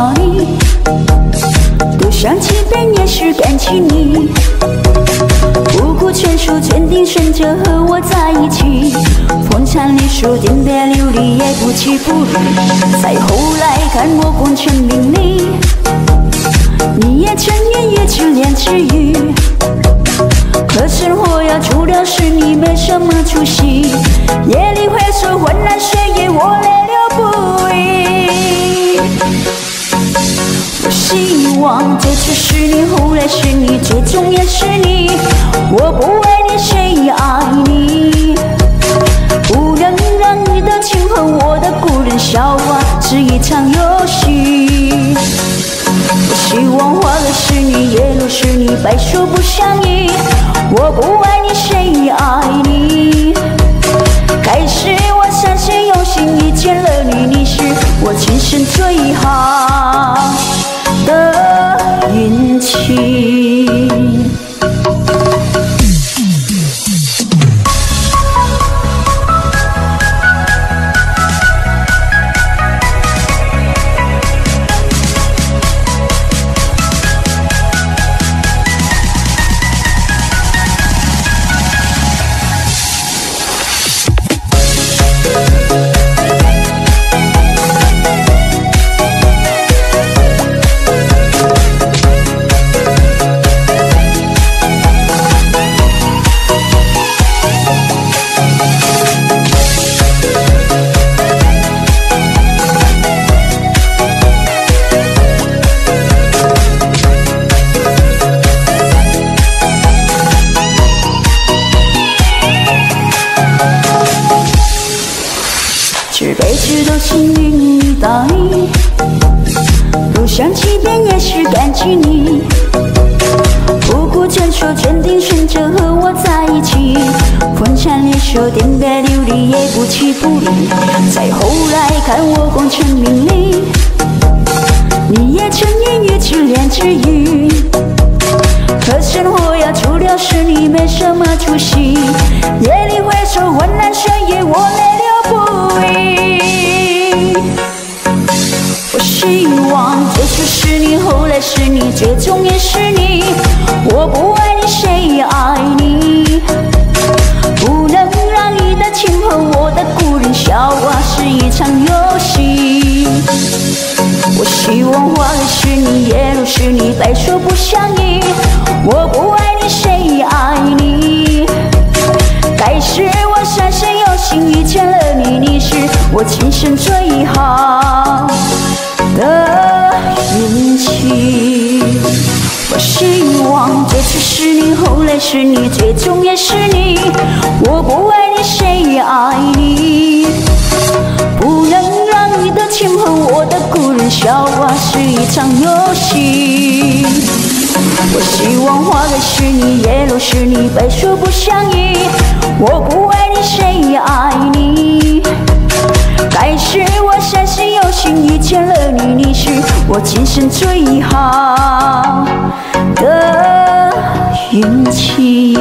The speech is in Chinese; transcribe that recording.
到你，多想几遍也是感激你，不顾全数坚定选择和我在一起。风餐里说颠沛流离也不弃不离，再后来看我功成名利，你也承认也自怜自愈。可生活要除了是你没什么出息，夜里会说昏暗睡夜我泪是你，后来是你，最终也是你。我不爱你，谁爱你？不能让你的情和我的故人笑话是一场游戏。我希望花儿是你，叶落是你，白首不相依。我不爱你，谁爱你？开始我相信有心遇见了你，你是我今生最好这辈子都幸运遇到你，多想几遍也是感激你，不顾劝说坚定选择和我在一起。风餐里说颠沛流离也不弃不离，再后来看我功成名利，你也承认也自怜自愈。可生活要除了是你没什么出息，最终也是你。我不爱你，谁爱你？不能让你的情和我的故人笑话是一场游戏。我希望花儿是你，叶落是你，白首不相依。我不爱你，谁爱你？该是我三生有幸遇见了你，你是我今生最好是你，后来是你，最终也是你。我不爱你，谁爱你？不能让你的情和我的故人笑话是一场游戏。我希望花开是你，叶落是你，白首不相依。我不爱你，谁爱你？该是我相信有幸遇见了你，你是我今生最好的云起